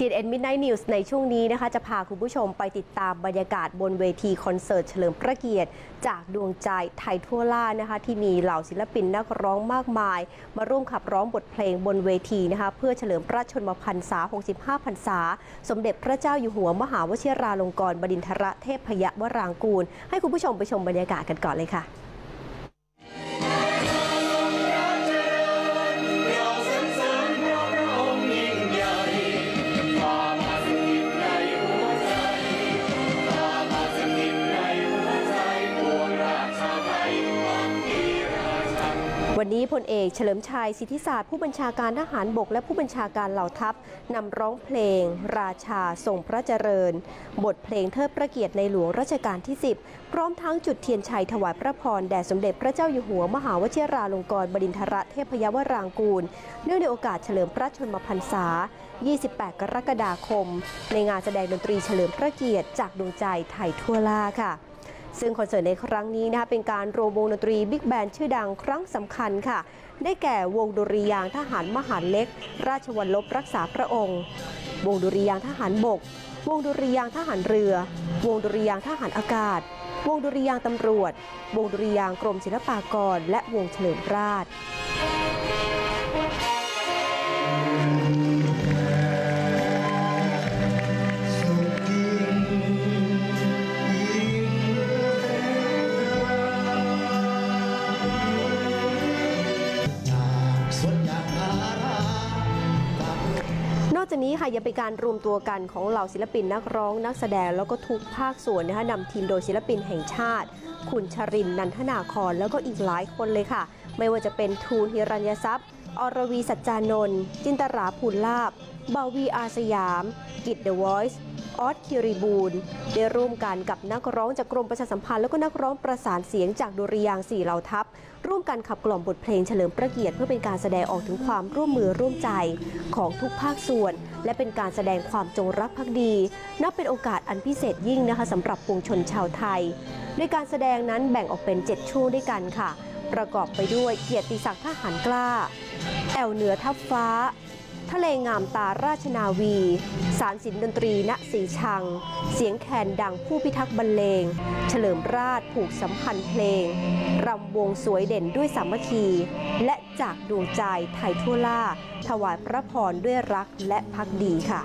TNN Midnight News ในช่วงนี้นะคะจะพาคุณผู้ชมไปติดตามบรรยากาศบนเวทีคอนเสิร์ตเฉลิมพระเกียรติ จากดวงใจไทยทั่วล่านะคะที่มีเหล่าศิลปินนักร้องมากมาย มาร่วมขับร้องบทเพลงบนเวทีนะคะเพื่อเฉลิมพระชนมพรรษา 65 พรรษา สมเด็จพระเจ้าอยู่หัวมหาวชิราลงกรณบดินทรเทพยวรางกูล ให้คุณผู้ชมไปชมบรรยากาศกันก่อนเลยค่ะ วันนี้พลเอกเฉลิมชัยสิทธิศาสตร์ผู้บัญชาการทหารบกและผู้บัญชาการเหล่าทัพนำร้องเพลง ราชาทรงพระเจริญ บทเพลงเทิดพระเกียรติในหลวงรัชกาลที่ 10 พร้อมทั้งจุดเทียนชัยถวายพระพรแด่สมเด็จพระเจ้าอยู่หัวมหาวชิราลงกรณบดินทรเทพยวรางกูล เนื่องในโอกาสเฉลิมพระชนมพรรษา 28 กรกฎาคม ในงานแสดงดนตรีเฉลิมพระเกียรติจากดวงใจไทยทั่วล่าค่ะ ซึ่งคอนเสิร์ตในครั้งนี้นะคะเป็นการรวมวงดนตรีบิ๊กแบนด์ชื่อดังครั้งสำคัญค่ะ ได้แก่วงดุริยางทหารมหารเล็ก ราชวัลลบรักษาพระองค์ วงดุริยางทหารบก วงดุริยางทหารเรือ วงดุริยางทหารอากาศ วงดุริยางตำรวจ วงดุริยางกรมศิลปากร และวงเฉลิมราช นอกจากนี้ค่ะยังเป็นการรวมตัวกันของเหล่าศิลปินนักร้องนักแสดงแล้วก็ทุกภาคส่วนนะคะนำทีมโดยศิลปินแห่งชาติ คุณชรินทร์ นันทนาครแล้วก็อีกหลายคนเลยค่ะ ไม่ว่าจะเป็นทูน หิรัญทรัพย์ อรวีสัจจานนท์จินตหรา พูนลาภ บ่าววีอาร์สยาม กิตเดอะวอยซ์ อ๊อด คีรีบูนได้ร่วมกันกับนักร้องจากกรมประชาสัมพันธ์แล้วก็นักร้องประสานเสียงจากดุริยางค์สี่เหล่าทัพ ร่วมกันขับกล่อมบทเพลงเฉลิมพระเกียรติเพื่อเป็นการแสดงออกถึงความร่วมมือร่วมใจของทุกภาคส่วน และเป็นการแสดงความจงรักภักดี นับเป็นโอกาสอันพิเศษยิ่งนะคะสำหรับปวงชนชาวไทยในการแสดงนั้นแบ่งออกเป็น 7 ช่วงด้วยกันค่ะ ประกอบไปด้วยเกียรติศักดิ์ทหารกล้า แอวเหนือทับฟ้า ทะเลงามตาราชนาวี สารสินดนตรีณสีชัง เสียงแคนดังผู้พิทักษ์บรรเลง เฉลิมราชผูกสัมพันธ์เพลง รำวงสวยเด่นด้วยสามัคคี และจากดวงใจไทยทั่วล่า ถวายพระพรด้วยรักและพักดีค่ะ